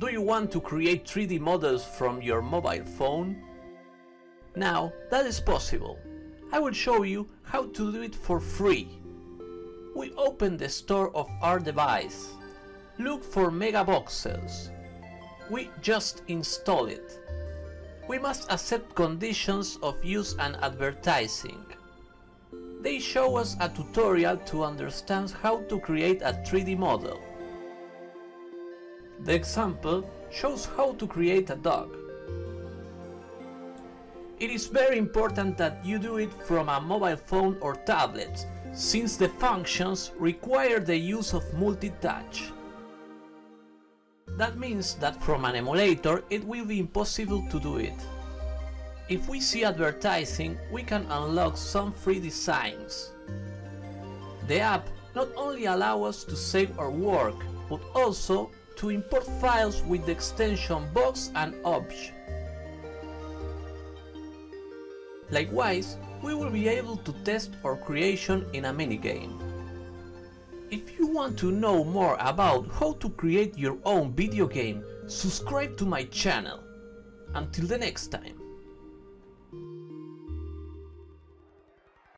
Do you want to create 3D models from your mobile phone? Now that is possible. I will show you how to do it for free. We open the store of our device. Look for Mega Voxels. We just install it. We must accept conditions of use and advertising. They show us a tutorial to understand how to create a 3D model. The example shows how to create a dog. It is very important that you do it from a mobile phone or tablet, since the functions require the use of multi-touch. That means that from an emulator it will be impossible to do it. If we see advertising, we can unlock some free designs. The app not only allows us to save our work, but also to import files with the extension Vox and Obj. Likewise, we will be able to test our creation in a minigame. If you want to know more about how to create your own video game, subscribe to my channel. Until the next time.